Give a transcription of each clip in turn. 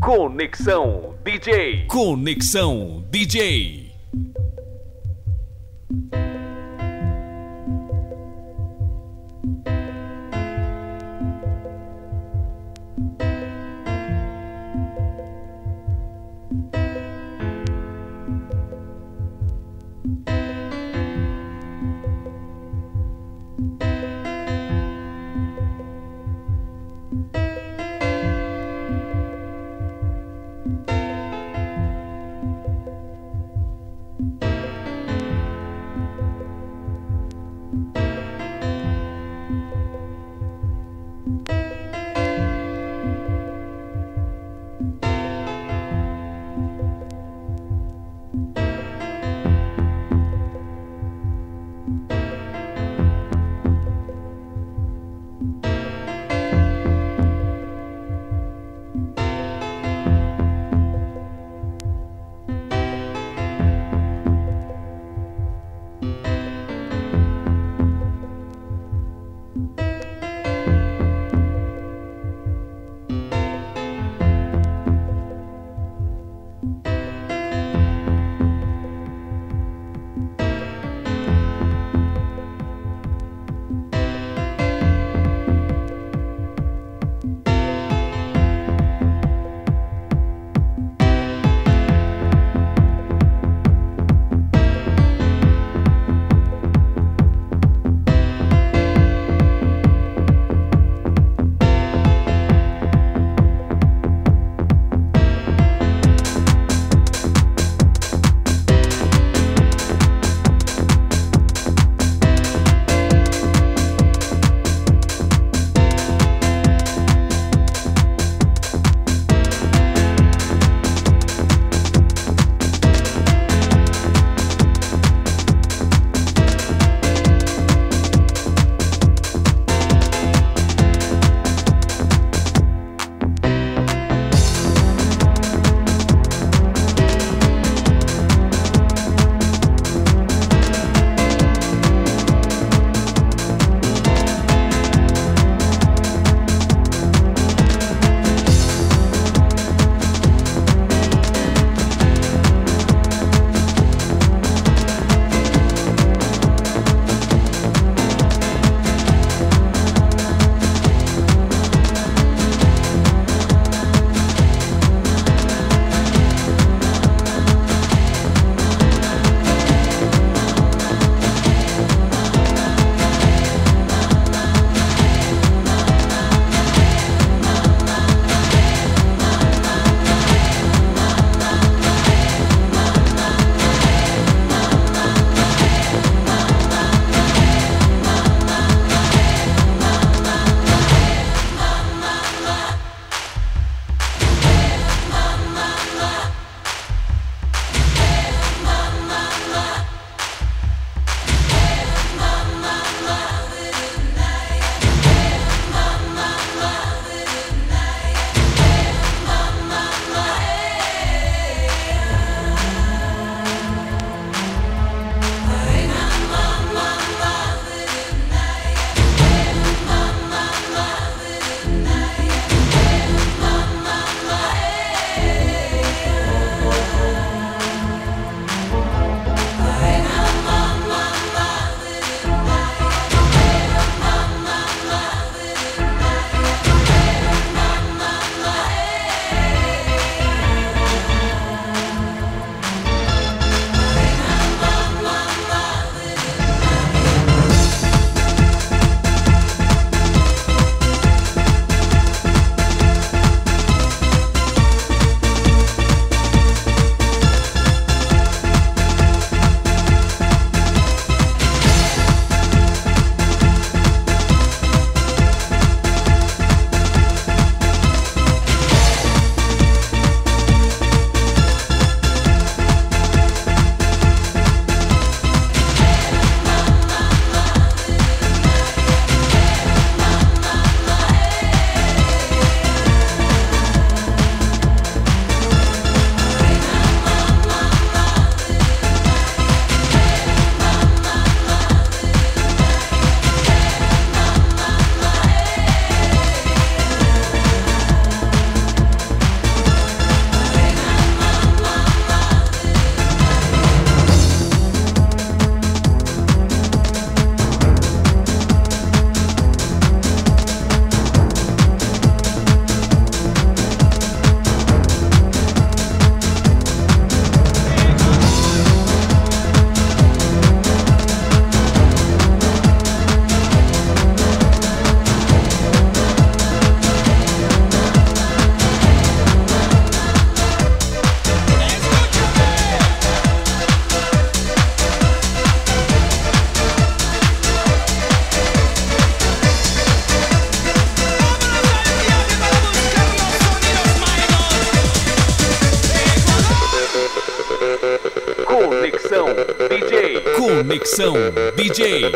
Conexão DJ. Conexão DJ. Conexão DJ. Conexão DJ.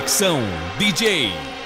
Conexão DJ.